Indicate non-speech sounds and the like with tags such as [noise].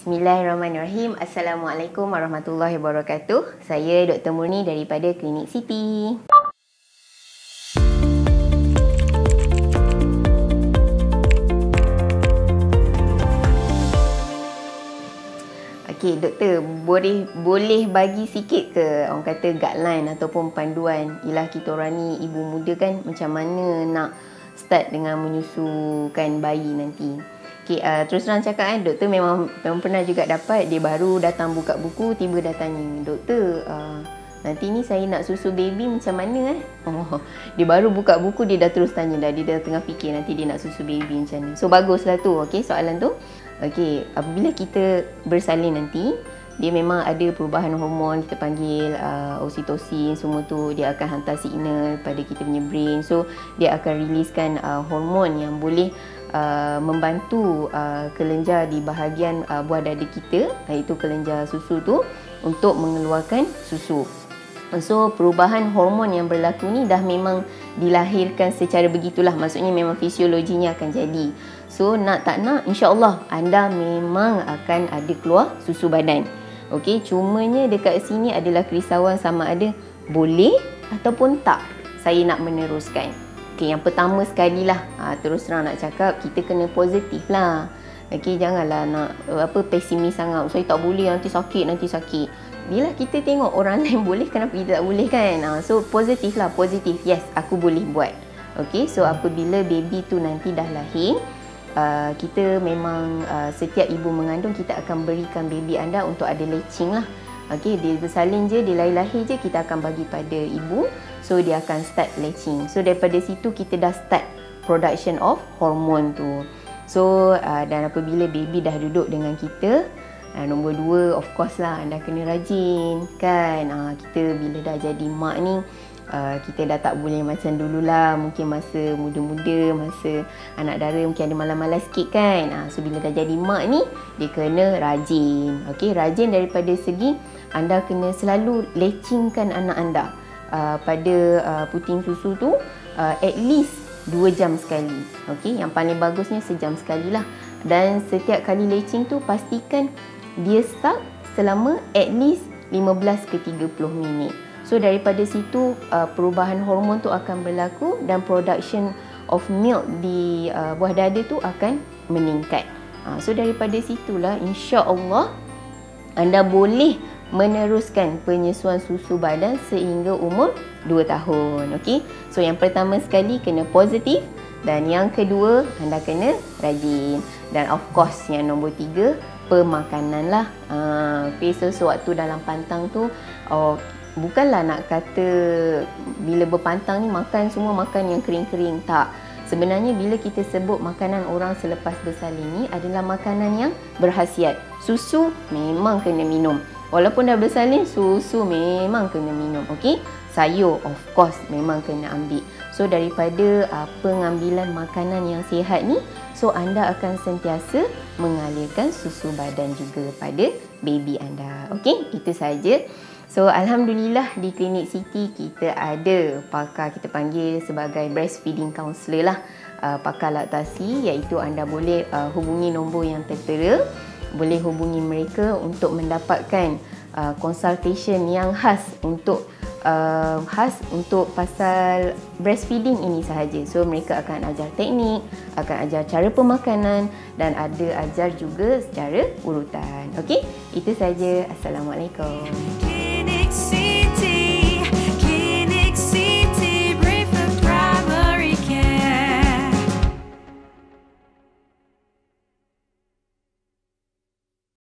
Bismillahirrahmanirrahim. Assalamualaikum warahmatullahi wabarakatuh. Saya Dr. Murni daripada Klinik Siti. Okey, doktor, boleh boleh bagi sikit ke orang kata guideline ataupun panduan ialah kita orang ni ibu muda kan macam mana nak start dengan menyusukan bayi nanti. Okey, uh, terus terang cakap kan, doktor memang memang pernah juga dapat dia baru datang buka buku tiba dah tanya, "Doktor, uh, nanti ni saya nak susu baby macam mana eh?" [laughs] Oh, dia baru buka buku dia dah terus tanya dah. Dia dah tengah fikir nanti dia nak susu baby macam ni. So baguslah tu, okey soalan tu. Okey, apabila kita bersalin nanti, dia memang ada perubahan hormon kita panggil uh, oksitosin semua tu dia akan hantar signal pada kita punya brain. So dia akan riliskan uh, hormon yang boleh uh, membantu uh, kelenjar di bahagian uh, buah dada kita iaitu kelenjar susu tu untuk mengeluarkan susu. So perubahan hormon yang berlaku ni dah memang dilahirkan secara begitulah maksudnya memang fisiologinya akan jadi. So nak tak nak insya-Allah anda memang akan ada keluar susu badan. Okey, cumanya dekat sini adalah kerisauan sama ada boleh ataupun tak saya nak meneruskan. Okey, yang pertama sekali lah. Ha, terus terang nak cakap kita kena positif lah. Okey, janganlah nak apa pesimis sangat. Saya tak boleh nanti sakit, nanti sakit. Bila kita tengok orang [laughs] lain boleh kenapa kita tak boleh kan? Uh, so positif lah positif. Yes aku boleh buat. Okay, so apabila baby tu nanti dah lahir uh, kita memang uh, setiap ibu mengandung kita akan berikan baby anda untuk ada latching lah Okay, dia bersalin je, dia lahir-lahir je kita akan bagi pada ibu. So dia akan start latching so daripada situ kita dah start production of hormone tu. So uh, dan apabila baby dah duduk dengan kita Uh, nombor dua, of course lah, anda kena rajin, kan? Uh, kita bila dah jadi mak ni, uh, kita dah tak boleh macam dululah. Mungkin masa muda-muda, masa anak dara mungkin ada malam-malam sikit, kan? Uh, so, bila dah jadi mak ni, dia kena rajin. Okay, rajin daripada segi anda kena selalu lecingkan anak anda uh, pada uh, puting susu tu uh, at least 2 jam sekali. Okay, yang paling bagusnya sejam sekali lah. Dan setiap kali lecing tu pastikan dia stuck selama at least 15 ke 30 minit. So daripada situ uh, perubahan hormon tu akan berlaku dan production of milk di uh, buah dada tu akan meningkat. Uh, so daripada situlah insya-Allah anda boleh meneruskan penyusuan susu badan sehingga umur 2 tahun. Okey. So yang pertama sekali kena positif dan yang kedua anda kena rajin dan of course yang nombor tiga pemakanan lah. Uh, okay, so sewaktu dalam pantang tu, oh, bukanlah nak kata bila berpantang ni makan semua makan yang kering-kering. Tak. Sebenarnya bila kita sebut makanan orang selepas bersalin ni adalah makanan yang berhasiat. Susu memang kena minum. Walaupun dah bersalin, susu memang kena minum. Okay? Sayur of course memang kena ambil. So daripada uh, pengambilan makanan yang sihat ni, so anda akan sentiasa mengalirkan susu badan juga pada baby anda. Okey, itu saja. So alhamdulillah di klinik Siti kita ada pakar kita panggil sebagai breastfeeding counselor lah. Uh, pakar laktasi iaitu anda boleh uh, hubungi nombor yang tertera boleh hubungi mereka untuk mendapatkan uh, consultation yang khas untuk uh, khas untuk pasal breastfeeding ini sahaja. So mereka akan ajar teknik, akan ajar cara pemakanan dan ada ajar juga secara urutan. Okey, itu saja. Assalamualaikum.